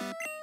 you